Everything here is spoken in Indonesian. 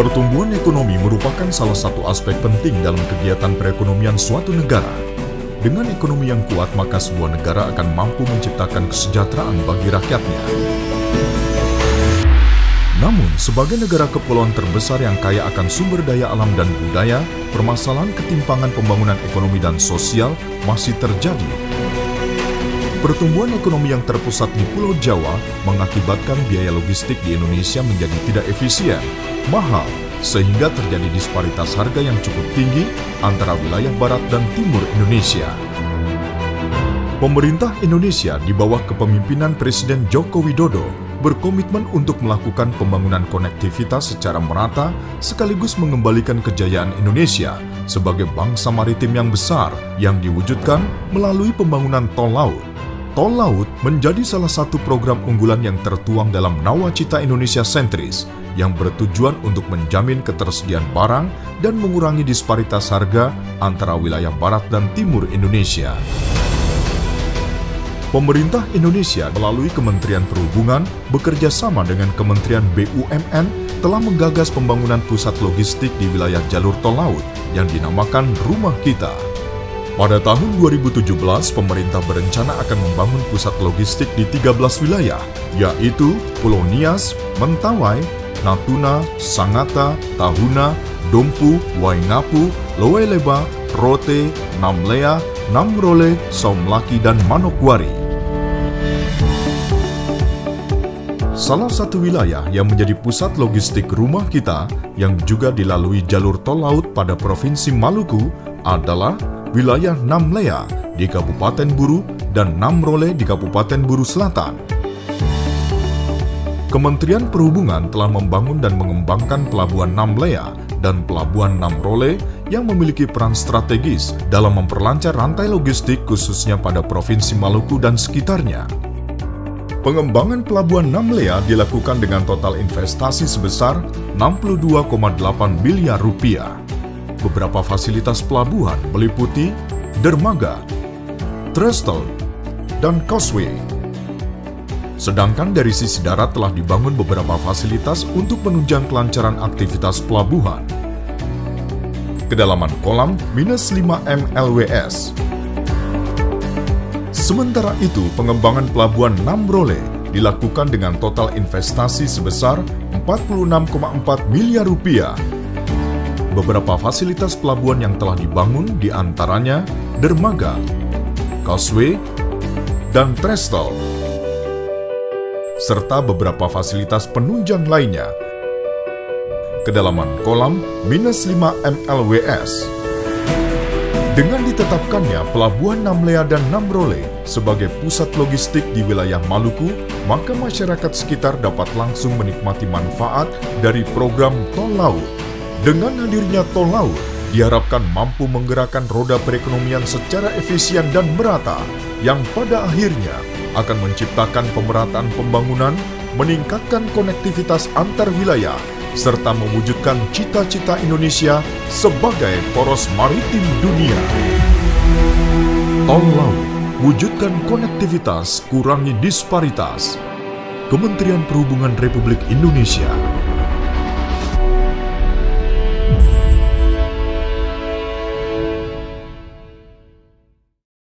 Pertumbuhan ekonomi merupakan salah satu aspek penting dalam kegiatan perekonomian suatu negara. Dengan ekonomi yang kuat, maka sebuah negara akan mampu menciptakan kesejahteraan bagi rakyatnya. Namun, sebagai negara kepulauan terbesar yang kaya akan sumber daya alam dan budaya, permasalahan ketimpangan pembangunan ekonomi dan sosial masih terjadi. Pertumbuhan ekonomi yang terpusat di Pulau Jawa mengakibatkan biaya logistik di Indonesia menjadi tidak efisien, mahal, sehingga terjadi disparitas harga yang cukup tinggi antara wilayah barat dan timur Indonesia. Pemerintah Indonesia di bawah kepemimpinan Presiden Joko Widodo berkomitmen untuk melakukan pembangunan konektivitas secara merata sekaligus mengembalikan kejayaan Indonesia sebagai bangsa maritim yang besar yang diwujudkan melalui pembangunan tol laut. Tol laut menjadi salah satu program unggulan yang tertuang dalam Nawacita Indonesia Sentris yang bertujuan untuk menjamin ketersediaan barang dan mengurangi disparitas harga antara wilayah barat dan timur Indonesia. Pemerintah Indonesia melalui Kementerian Perhubungan bekerja sama dengan Kementerian BUMN telah menggagas pembangunan pusat logistik di wilayah jalur tol laut yang dinamakan Rumah Kita. Pada tahun 2017, pemerintah berencana akan membangun pusat logistik di 13 wilayah, yaitu Pulau Nias, Mentawai, Natuna, Sangata, Tahuna, Dompu, Waingapu, Loeleba, Rote, Namlea, Namrole, Saumlaki, dan Manokwari. Salah satu wilayah yang menjadi pusat logistik rumah kita yang juga dilalui jalur tol laut pada Provinsi Maluku adalah wilayah Namlea di Kabupaten Buru dan Namrole di Kabupaten Buru Selatan. Kementerian Perhubungan telah membangun dan mengembangkan Pelabuhan Namlea dan Pelabuhan Namrole yang memiliki peran strategis dalam memperlancar rantai logistik khususnya pada Provinsi Maluku dan sekitarnya. Pengembangan Pelabuhan Namlea dilakukan dengan total investasi sebesar 62,8 miliar rupiah beberapa fasilitas pelabuhan meliputi dermaga, trestle, dan causeway. Sedangkan dari sisi darat telah dibangun beberapa fasilitas untuk menunjang kelancaran aktivitas pelabuhan. Kedalaman kolam minus 5 mLWS. Sementara itu, pengembangan pelabuhan Nambrole dilakukan dengan total investasi sebesar 46,4 miliar rupiah beberapa fasilitas pelabuhan yang telah dibangun di antaranya dermaga, causeway, dan trestle, serta beberapa fasilitas penunjang lainnya. Kedalaman kolam minus 5 mLWS. Dengan ditetapkannya Pelabuhan Namlea dan Namrole sebagai pusat logistik di wilayah Maluku, maka masyarakat sekitar dapat langsung menikmati manfaat dari program tol laut dengan hadirnya tol laut, diharapkan mampu menggerakkan roda perekonomian secara efisien dan merata, yang pada akhirnya akan menciptakan pemerataan pembangunan, meningkatkan konektivitas antar wilayah, serta mewujudkan cita-cita Indonesia sebagai poros maritim dunia. Tol laut, wujudkan konektivitas, kurangi disparitas. Kementerian Perhubungan Republik Indonesia